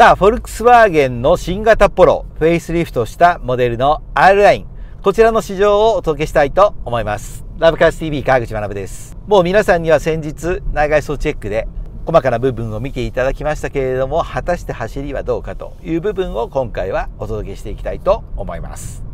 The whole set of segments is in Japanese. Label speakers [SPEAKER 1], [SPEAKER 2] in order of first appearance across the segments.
[SPEAKER 1] さあ、フォルクスワーゲンの新型ポロ、フェイスリフトしたモデルの R ライン。こちらの試乗をお届けしたいと思います。ラブカス TV 川口学です。もう皆さんには先日、内外装チェックで細かな部分を見ていただきましたけれども、果たして走りはどうかという部分を今回はお届けしていきたいと思います。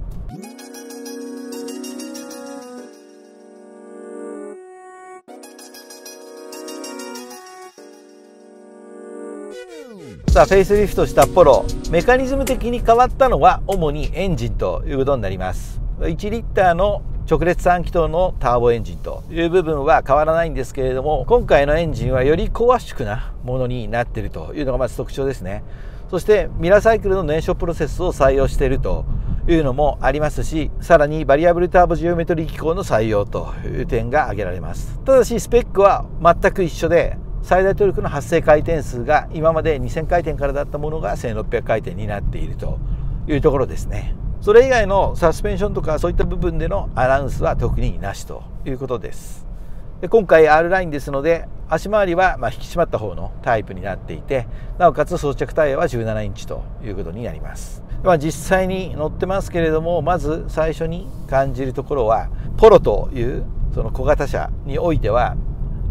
[SPEAKER 1] さあフェイスリフトしたポロ。メカニズム的に変わったのは主にエンジンということになります。1リッターの直列3気筒のターボエンジンという部分は変わらないんですけれども今回のエンジンはより高圧縮なものになっているというのがまず特徴ですね。そしてミラーサイクルの燃焼プロセスを採用しているというのもありますしさらにバリアブルターボジオメトリー機構の採用という点が挙げられます。ただしスペックは全く一緒で最大トルクの発生回転数が今まで2000回転からだったものが1600回転になっているというところですね。それ以外のサスペンションとかそういった部分でのアナウンスは特になしということです。で今回 R ラインですので足回りはま引き締まった方のタイプになっていてなおかつ装着タイヤは17インチということになります、まあ、実際に乗ってますけれどもまず最初に感じるところはポロというその小型車においては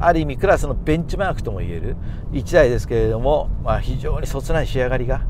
[SPEAKER 1] ある意味クラスのベンチマークともいえる1台ですけれども、まあ、非常にそつない仕上がりが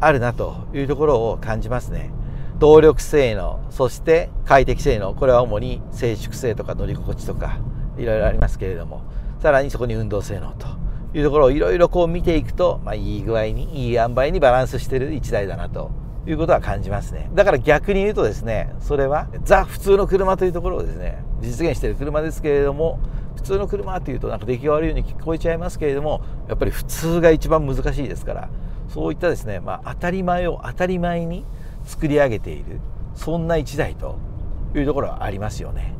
[SPEAKER 1] あるなというところを感じますね。動力性能そして快適性能これは主に静粛性とか乗り心地とかいろいろありますけれどもさらにそこに運動性能というところをいろいろこう見ていくと、まあ、いい具合にいい塩梅にバランスしてる1台だなということは感じますね。だから逆に言うとですねそれはザ普通の車というところをですね実現している車ですけれども普通の車っていうとなんか出来が悪いように聞こえちゃいますけれどもやっぱり普通が一番難しいですからそういったですね、まあ、当たり前を当たり前に作り上げているそんな1台というところはありますよね。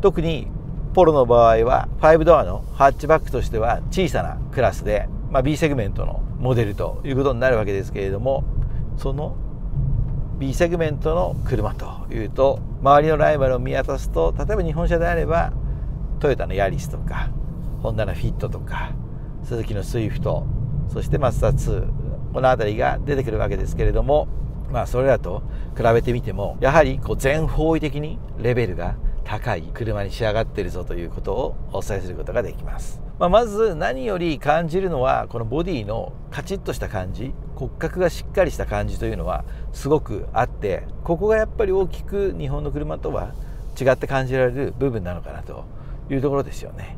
[SPEAKER 1] 特にポロの場合は5ドアのハッチバックとしては小さなクラスで、まあ、B セグメントのモデルということになるわけですけれどもその B セグメントの車というと周りのライバルを見渡すと例えば日本車であればトヨタのヤリスとかホンダのフィットとかスズキのスイフトそしてマツダ2この辺りが出てくるわけですけれどもまあそれらと比べてみてもやはりこう全方位的にレベルが高い車に仕上がっているぞということをお伝えすることができます、まあ、まず何より感じるのはこのボディのカチッとした感じ骨格がしっかりした感じというのはすごくあってここがやっぱり大きく日本の車とは違って感じられる部分なのかなというところですよね。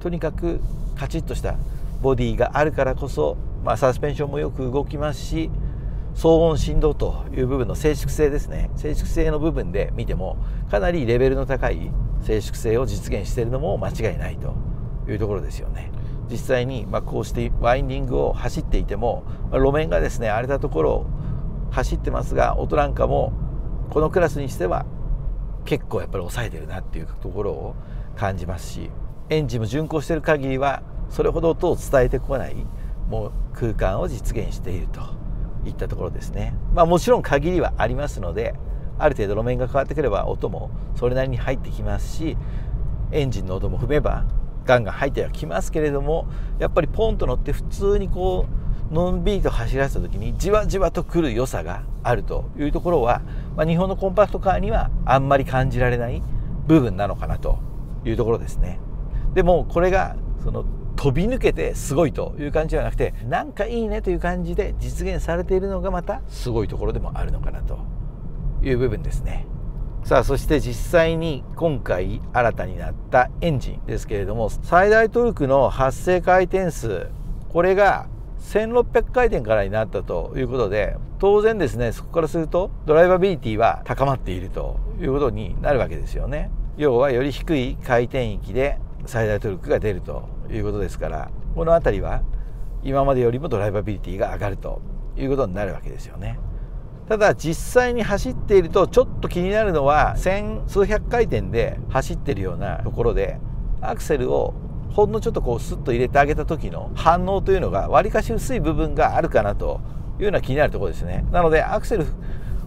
[SPEAKER 1] とにかくカチッとしたボディがあるからこそ、まあ、サスペンションもよく動きますし騒音振動という部分の静粛性ですね静粛性の部分で見てもかなりレベルの高い静粛性を実現しているのも間違いないというところですよね実際にまこうしてワインディングを走っていても、ま路面がですね荒れたところを走ってますが音なんかもこのクラスにしては結構やっぱり抑えてるなっていうところを感じますしエンジンも巡航してる限りはそれほど音を伝えてこないもう空間を実現しているといったところですね。まあ、もちろん限りはありますのである程度路面が変わってくれば音もそれなりに入ってきますしエンジンの音も踏めばガンガン入ってはきますけれどもやっぱりポンと乗って普通にこうのんびりと走らせた時にじわじわとくる良さがあるというところは、まあ、日本のコンパクトカーにはあんまり感じられない部分なのかなというところですね。でもこれがその飛び抜けてすごいという感じではなくてなんかいいねという感じで実現されているのがまたすごいところでもあるのかなという部分ですね。さあそして実際に今回新たになったエンジンですけれども最大トルクの発生回転数これが1600回転からになったということで当然ですねそこからするとドライバビリティは高まっているということになるわけですよね。要はより低い回転域で最大トルクが出るということですからこの辺りは今までよりもドライバビリティが上がるということになるわけですよね。ただ実際に走っているとちょっと気になるのは千数百回転で走ってるようなところでアクセルをほんのちょっとこうスッと入れてあげた時の反応というのがわりかし薄い部分があるかなというような気になるところですね。なのでアクセル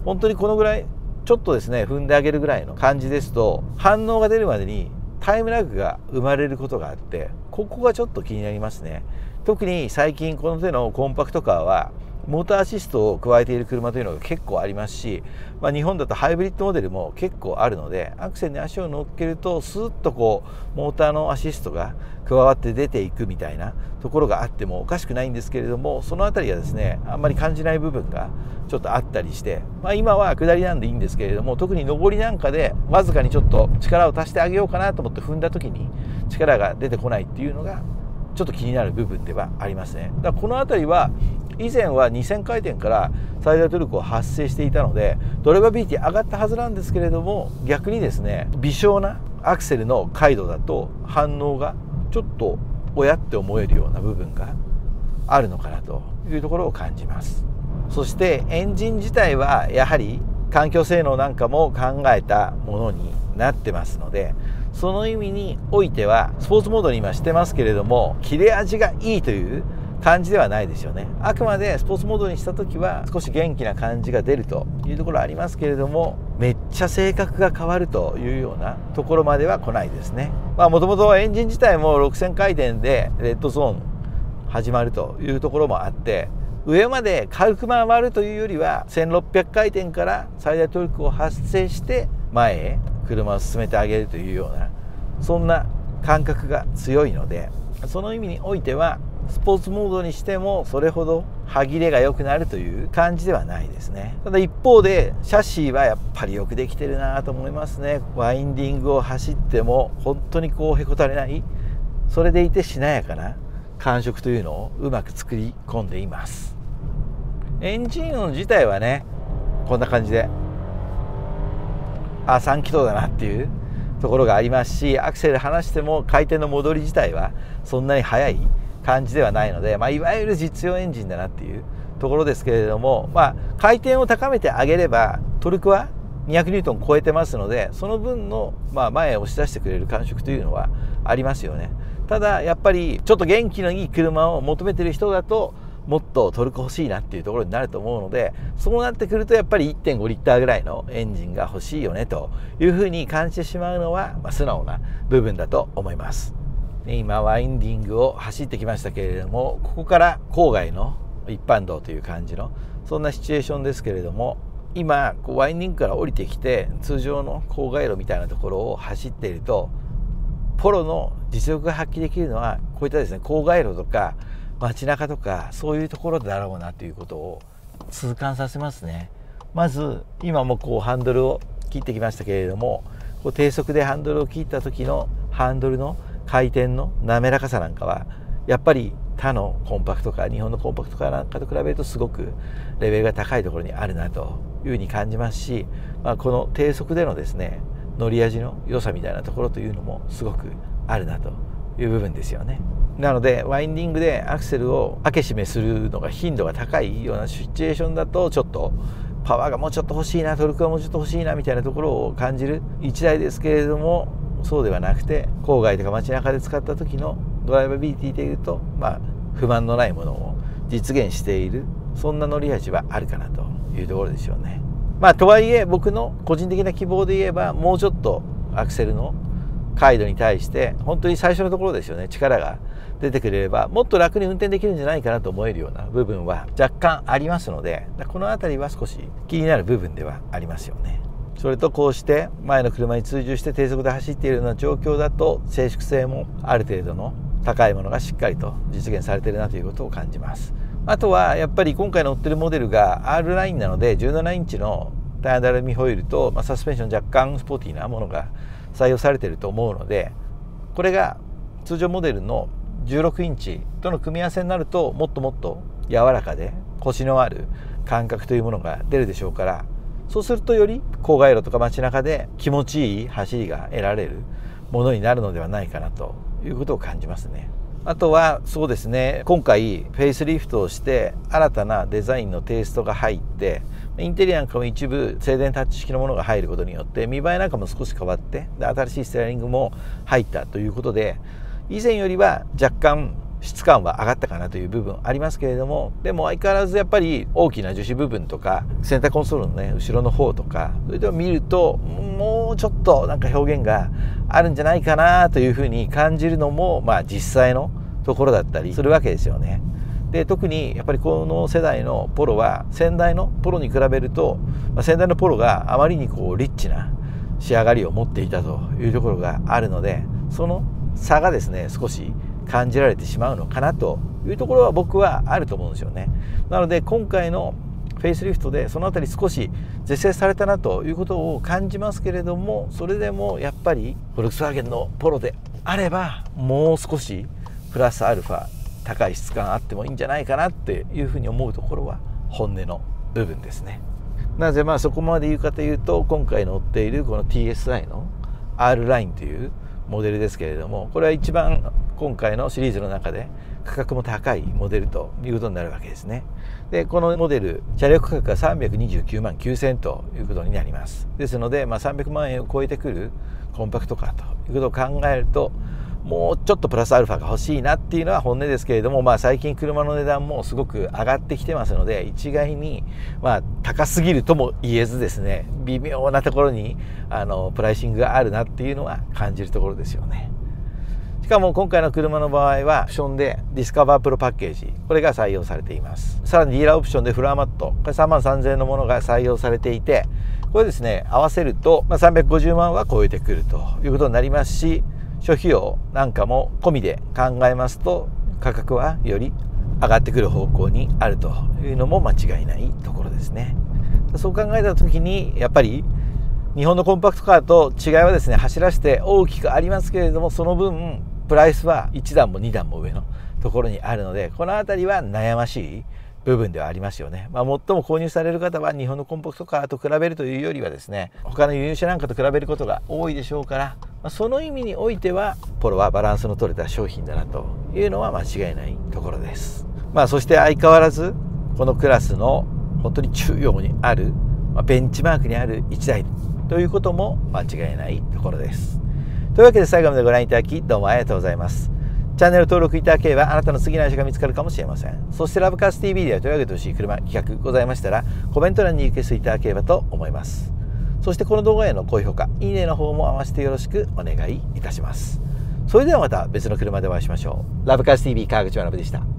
[SPEAKER 1] 本当にこのぐらいちょっとですね踏んであげるぐらいの感じですと反応が出るまでにタイムラグが生まれることがあってここがちょっと気になりますね。特に最近この手のコンパクトカーはモーターアシストを加えている車というのが結構ありますし、まあ、日本だとハイブリッドモデルも結構あるのでアクセルに足を乗っけるとスーッとこうモーターのアシストが加わって出ていくみたいなところがあってもおかしくないんですけれどもその辺りはですねあんまり感じない部分がちょっとあったりして、まあ、今は下りなんでいいんですけれども特に上りなんかでわずかにちょっと力を足してあげようかなと思って踏んだ時に力が出てこないっていうのがちょっと気になる部分ではありますね。だからこの辺りは以前は2000回転から最大トルクを発生していたのでドライバビリティ上がったはずなんですけれども逆にですね微小なアクセルの回路だと反応がちょっと親って思えるような部分があるのかなというところを感じます。そしてエンジン自体はやはり環境性能なんかも考えたものになってますのでその意味においてはスポーツモードに今してますけれども切れ味がいいという感じではないですよね。あくまでスポーツモードにした時は少し元気な感じが出るというところありますけれどもめっちゃ性格が変わるというようなところまでは来ないですね。もともとエンジン自体も6000回転でレッドゾーン始まるというところもあって上まで軽く回るというよりは1600回転から最大トルクを発生して前へ車を進めてあげるというようなそんな感覚が強いのでその意味においてはスポーツモードにしてもそれほど歯切れが良くなるという感じではないですね。ただ一方でシャシーはやっぱりよくできてるなと思いますね。ワインディングを走っても本当にこうへこたれない。それでいてしなやかな。感触というのをうまく作り込んでいます。エンジン音自体はねこんな感じであ3気筒だなっていうところがありますしアクセル離しても回転の戻り自体はそんなに速い感じではないので、まあ、いわゆる実用エンジンだなっていうところですけれども、まあ、回転を高めてあげればトルクは200ニュートン超えてますのでその分の、まあ、前へ押し出してくれる感触というのはありますよねただやっぱりちょっと元気のいい車を求めてる人だともっとトルク欲しいなっていうところになると思うのでそうなってくるとやっぱり1.5リッターぐらいのエンジンが欲しいよねというふうに感じてしまうのは、まあ、素直な部分だと思います。今ワインディングを走ってきましたけれどもここから郊外の一般道という感じのそんなシチュエーションですけれども今こうワインディングから降りてきて通常の郊外路みたいなところを走っているとポロの実力が発揮できるのはこういったですね郊外路とか街中とかそういうところだろうなということを痛感させますね。まず今もこうハンドルを切ってきましたけれどもこう低速でハンドルを切った時のハンドルの回転の滑らかさなんかはやっぱり他のコンパクトカー日本のコンパクトカーなんかと比べるとすごくレベルが高いところにあるなというふうに感じますし、まあ、この低速でのですね乗り味の良さみたいなところというのもすごくあるなという部分ですよね。なのでワインディングでアクセルを開け閉めするのが頻度が高いようなシチュエーションだとちょっとパワーがもうちょっと欲しいなトルクがもうちょっと欲しいなみたいなところを感じる1台ですけれどもそうではなくて郊外とか街中で使った時のドライバビリティでいうと、まあ、不満のないものを実現しているそんな乗り味はあるかなというところでしょうね。まあ、とはいえ僕の個人的な希望で言えばもうちょっとアクセルの回路に対して本当に最初のところですよね力が出てくれればもっと楽に運転できるんじゃないかなと思えるような部分は若干ありますのでこの辺りは少し気になる部分ではありますよね。それとこうして前の車に追従して低速で走っているような状況だと静粛性もある程度の高いものがしっかりと実現されているなということを感じます。あとはやっぱり今回乗ってるモデルが R ラインなので17インチのタイヤダルミホイールと、サスペンション若干スポーティーなものが採用されていると思うのでこれが通常モデルの16インチとの組み合わせになるともっともっと柔らかでコシのある感覚というものが出るでしょうからそうするとより郊外路とか街中で気持ちいい走りが得られるものになるのではないかなということを感じますね。あとはそうですね今回フェイスリフトをして新たなデザインのテイストが入ってインテリアなんかも一部静電タッチ式のものが入ることによって見栄えなんかも少し変わってで新しいステアリングも入ったということで以前よりは若干質感は上がったかなという部分ありますけれどもでも相変わらずやっぱり大きな樹脂部分とかセンターコンソールのね後ろの方とかそれで見るともうちょっとなんか表現があるんじゃないかなというふうに感じるのもまあ実際のところだったりするわけですよね。で特にやっぱりこの世代のポロは先代のポロに比べると、まあ、先代のポロがあまりにこうリッチな仕上がりを持っていたというところがあるのでその差がですね少し感じられてしまうのかなというところは僕はあると思うんですよね。なので今回のフェイスリフトでその辺り少し是正されたなということを感じますけれどもそれでもやっぱりフォルクスワーゲンのポロであればもう少しプラスアルファ高い質感あってもいいんじゃないかなっていうふうに思うところは本音の部分ですね。なぜまあそこまで言うかというと今回乗っているこの TSI の R ラインというモデルですけれどもこれは一番今回のシリーズの中で価格も高いモデルということになるわけですね。でこのモデル車両価格が329万9000ということになりますですので、まあ、300万円を超えてくるコンパクトカーということを考えるともうちょっとプラスアルファが欲しいなっていうのは本音ですけれども、まあ、最近車の値段もすごく上がってきてますので一概にまあ高すぎるとも言えずですね微妙なところにあのプライシングがあるなっていうのは感じるところですよね。しかも今回の車の場合はオプションでディスカバープロパッケージこれが採用されていますさらにディーラーオプションでフラーマットこれ3万3000円のものが採用されていてこれですね合わせると、まあ、350万は超えてくるということになりますし諸費用なんかも込みで考えますと価格はより上がってくる方向にあるというのも間違いないところですね。そう考えた時にやっぱり日本のコンパクトカーと違いはですね走らせて大きくありますけれどもその分プライスは1段も2段も上のところにあるのでこの辺りは悩ましい部分ではありますよね、まあ、最も購入される方は日本のコンパクトカーと比べるというよりはですね他の輸入車なんかと比べることが多いでしょうから、ま、その意味においてはポロはバランスの取れた商品だなというのは間違いないところです、まあ、そして相変わらずこのクラスの本当に中央にある、ま、ベンチマークにある1台ということも間違いないところです。というわけで最後までご覧いただきどうもありがとうございます。チャンネル登録いただければあなたの次の愛車が見つかるかもしれません。そしてラブカース TV では取り上げてほしい車企画ございましたらコメント欄にリクエストいただければと思います。そしてこの動画への高評価、いいねの方も合わせてよろしくお願いいたします。それではまた別の車でお会いしましょう。ラブカース TV 川口学でした。